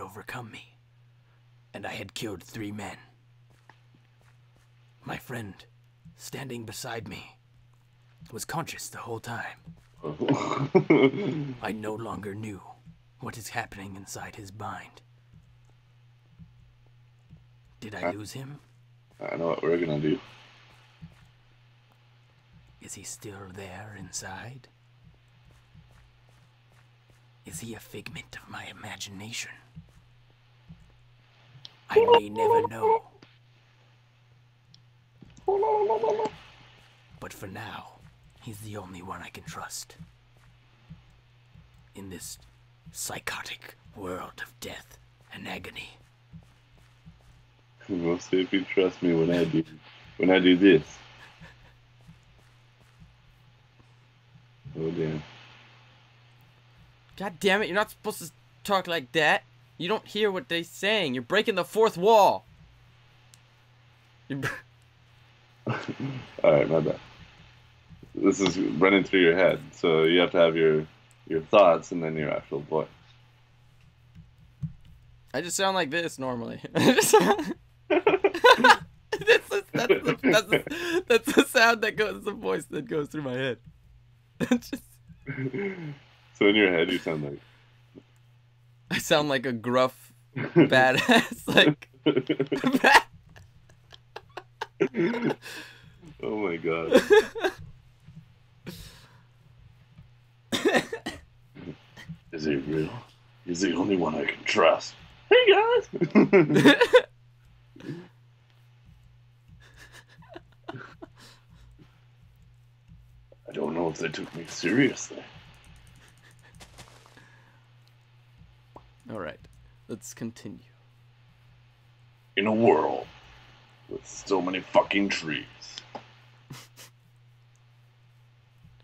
overcome me, and I had killed three men. My friend, standing beside me, was conscious the whole time. I no longer knew what is happening inside his mind. Did I lose him? I know what we're gonna do. Is he still there inside? Is he a figment of my imagination? I may never know. But for now, he's the only one I can trust. In this psychotic world of death and agony. We'll see if you trust me when I do when I do this. Oh damn. God damn it, you're not supposed to talk like that. You don't hear what they're saying. You're breaking the fourth wall. Br- Alright, my bad. This is running through your head, so you have to have your your thoughts and then your actual voice. I just sound like this normally. I just that's, the, that's, the, that's, the, that's the sound that goes, the voice that goes through my head. Just, So in your head you sound like I sound like a gruff badass. Like, Oh my god. Is he real? He's the only one I can trust. Hey guys! I don't know if they took me seriously. All right, let's continue. In a world with so many fucking trees.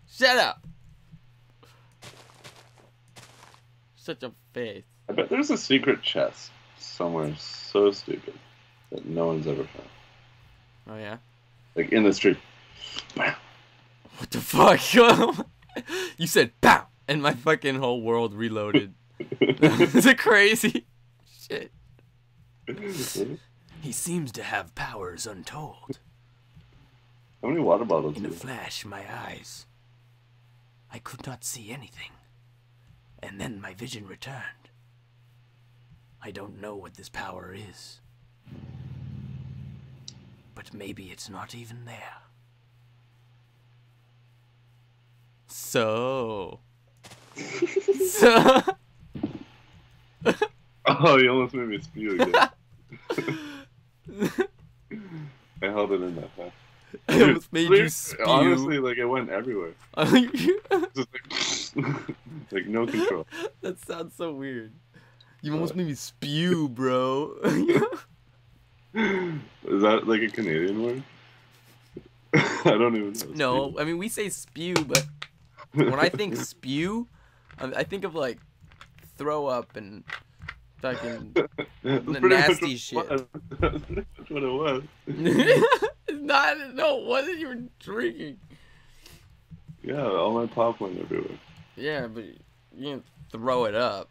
Shut up. Such a face. I bet there's a secret chest somewhere so stupid that no one's ever found. Oh yeah. Like in this tree. What the fuck? you said "pow," and my fucking whole world reloaded. Is it crazy? Shit. He seems to have powers untold. How many water bottles In a flash, my eyes. I could not see anything. And then my vision returned. I don't know what this power is. But maybe it's not even there. So. so. Oh, you almost made me spew again. I held it in that time. I almost made you spew. Honestly, like it went everywhere. Just like, like no control. that sounds so weird. You almost made me spew, bro. Is that like a Canadian word? I don't even know. no, I mean we say spew, but when I think spew, I I think of like throw up and fucking. That's the much nasty what shit. That's what it was. it's not. No, it wasn't you were drinking? Yeah, all my pop went everywhere. Yeah, but you didn't throw it up.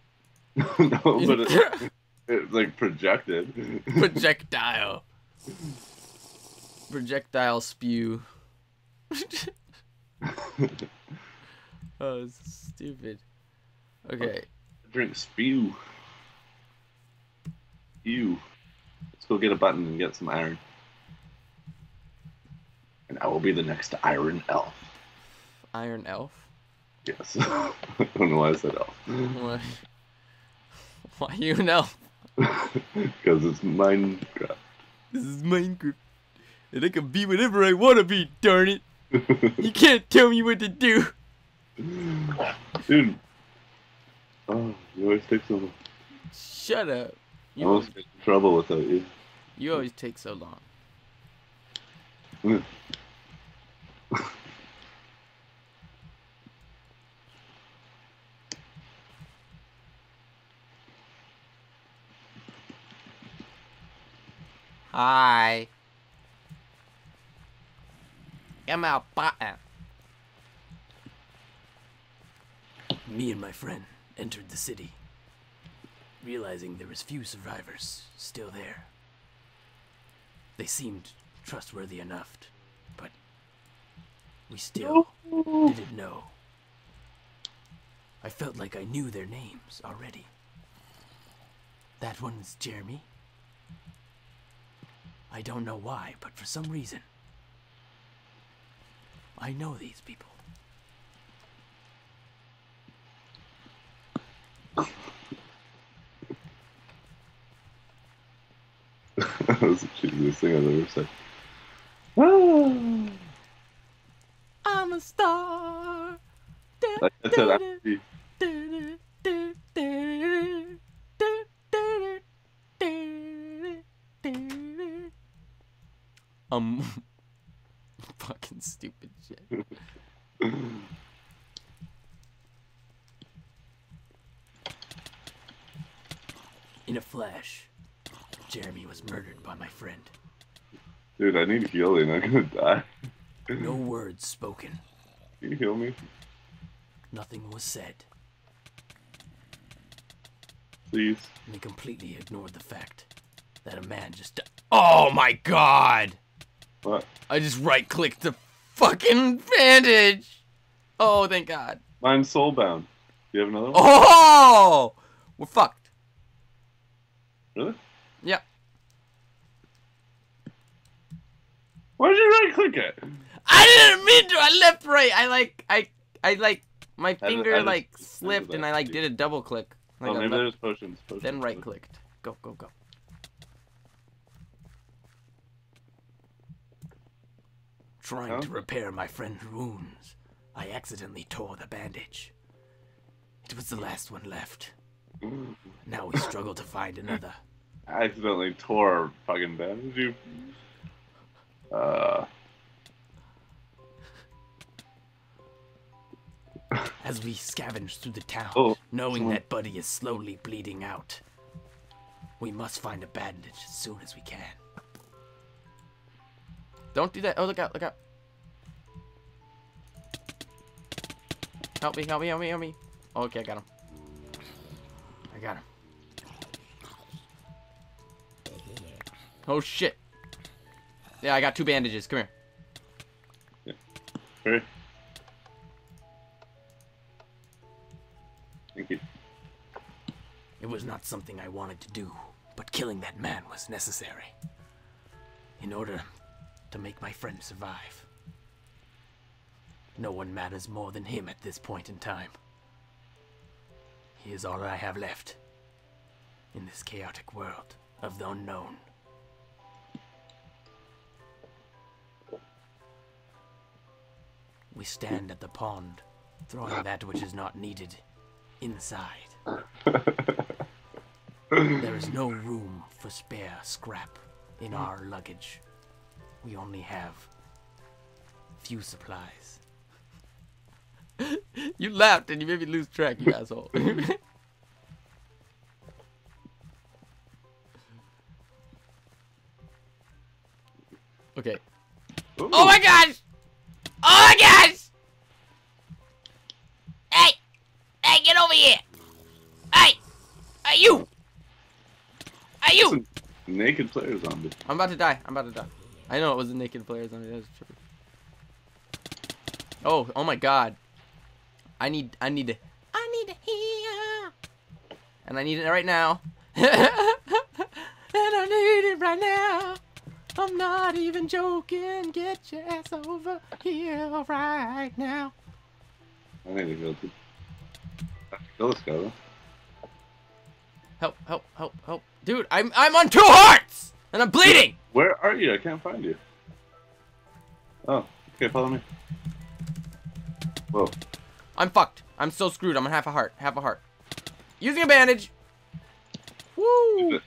no, but it, it like projected. Projectile. Projectile spew. oh, it's stupid. Okay. Drink spew. Ew. Let's go get a button and get some iron. And I will be the next Iron Elf. Iron Elf. Yes. I don't know why I said elf. Why? Why you an elf? Because it's Minecraft. This is Minecraft. And I can be whatever I want to be, darn it. You can't tell me what to do. Dude. Oh, you always take so long. Shut up. I You, almost get in trouble without you. you always take so long. Hi. Come out, button. Me and my friend entered the city. realizing there was few survivors still there. They seemed trustworthy enough, but we still didn't know. I felt like I knew their names already. That one's Jeremy. I don't know why, but for some reason, I know these people. that was the cheesiest thing I've ever said. Ah. I'm a star. Like I said, I, Um, fucking stupid shit. In a flash, Jeremy was murdered by my friend. dude, I need healing. I'm gonna die. No words spoken, Can you heal me, nothing was said, please? and they completely ignored the fact that a man just died. Oh my god! What? I just right clicked the fucking bandage. Oh, thank God. Mine's soulbound. Do you have another one? Oh, we're fucked. Really? Yep. Why did you right click it? I didn't mean to. I left right. I like I I like my I finger just- like I just slipped did and. I like did a double click. Like oh, maybe left- there's potions. potions. then right clicked. Go go go. Trying to repair my friend's wounds, I accidentally tore the bandage. It was the last one left. Now we struggle to find another. I accidentally tore a fucking bandage. You. Uh. As we scavenge through the town, Oh, knowing someone- that Buddy is slowly bleeding out, we must find a bandage as soon as we can. Don't do that. Oh look out! Look out! Help me! Help me! Help me! Help me! Okay, I got him. I got him. Oh shit! Yeah, I got two bandages. Come here. Hurry. Thank you. It was not something I wanted to do, but killing that man was necessary. In order to make my friend survive. No one matters more than him at this point in time. He is all I have left in this chaotic world of the unknown. We stand at the pond, throwing that which is not needed inside. There is no room for spare scrap in our luggage. We only have few supplies. You laughed and you made me lose track, you asshole. okay. Ooh. Oh my gosh! Oh my gosh! Hey! Hey, get over here! Hey! Hey, you! Hey, you! Listen, Naked player zombie. I'm about to die. I'm about to die. I know it was a naked player zombie. That was trippy. Oh, oh my god. I need, I need to, I need to heal. And I need it right now. and I need it right now. I'm not even joking. Get your ass over here right now. I need to go to. I have to kill this guy though. Help, help, help, help. Dude, I'm, I'm on two hearts! And I'm bleeding! Where are you? I can't find you. Oh, okay, follow me. Whoa. I'm fucked. I'm so screwed. I'm on half a heart. Half a heart. Using a bandage. Woo!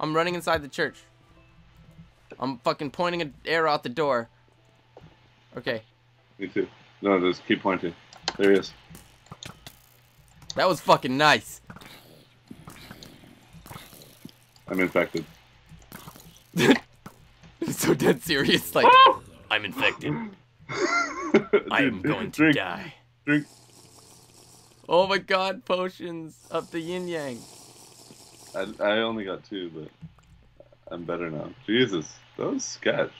I'm running inside the church. I'm fucking pointing an arrow out the door. Okay. Me too. No, just keep pointing. There he is. That was fucking nice. I'm infected. so dead serious. Like, ah! I'm infected. I am going to drink, die. Drink. oh my god, potions up the yin yang. I, I only got two, but I'm better now. Jesus, that was sketch.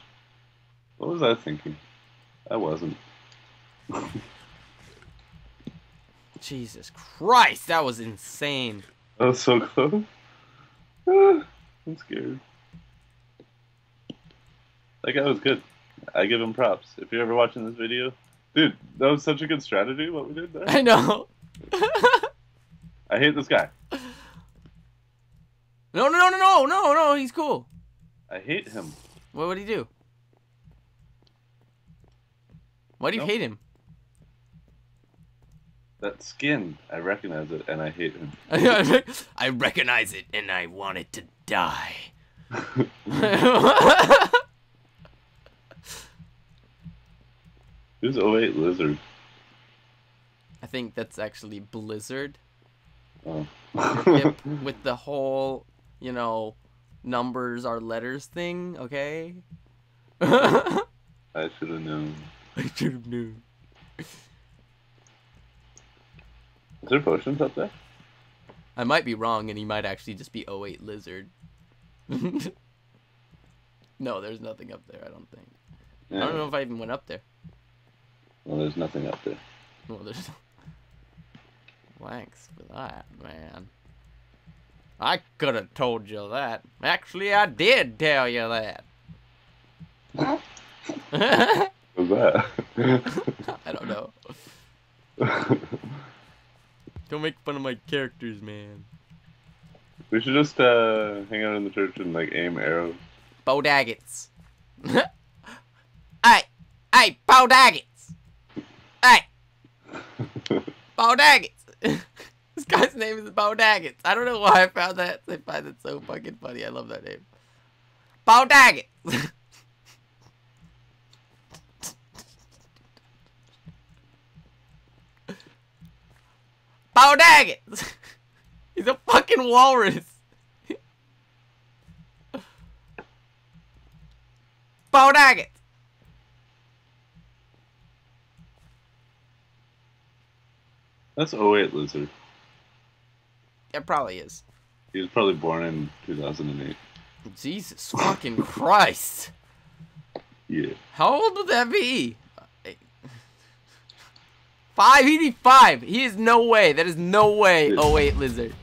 What was I thinking? I wasn't. Jesus Christ, that was insane. That was so close. Ah, I'm scared. That guy was good. I give him props. If you're ever watching this video, dude, that was such a good strategy. What we did there. I know. I hate this guy. No, no, no, no, no, no, no. He's cool. I hate him. What would he do? Why do you Nope. hate him? That skin, I recognize it, and I hate him. I recognize it and I want it to die. Who's 08 Lizard? I think that's actually Blizzard. Oh. Yep, with the whole, you know, numbers are letters thing, okay? I should have known. I should have known. Is there potions up there? I might be wrong and he might actually just be 08 Lizard. no, there's nothing up there, I don't think. I don't know if I even went up there. Well, there's nothing up there. Well, there's. Thanks for that, man. I could have told you that. Actually, I did tell you that. I What's that? I don't know. Don't make fun of my characters, man. we should just uh, hang out in the church and like aim arrows. Bo Daggets. hey, hey, Bo Daggets. Hey, Bo Daggets. Guy's name is Bo Daggett. I don't know why I found that. I find it so fucking funny. I love that name. Bo Daggett. Bo Daggett. He's a fucking walrus. Bo Daggett. That's 08 Lizard. It probably is. He was probably born in 2008. Jesus fucking Christ. Yeah. How old would that be? 585. he'd be five. He is no way. That is no way. Oh wait, lizard.